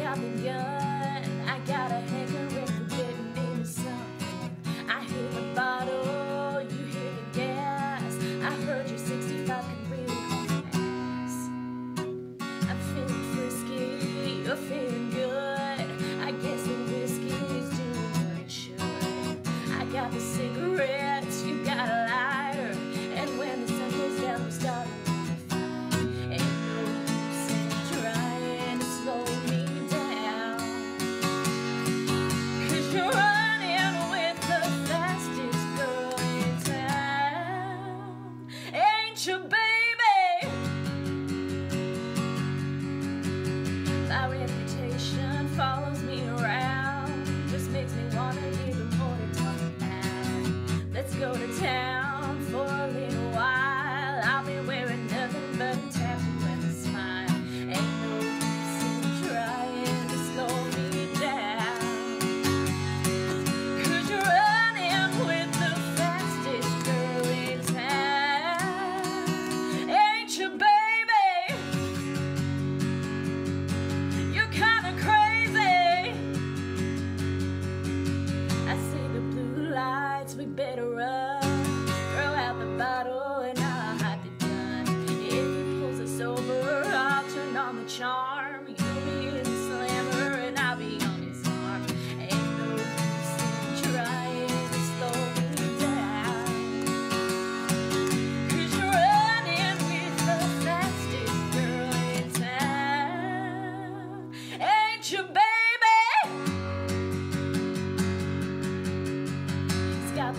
I've been young. your best.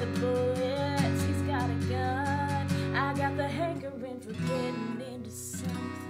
the bullets, he's got a gun. I got the hankering for getting into something.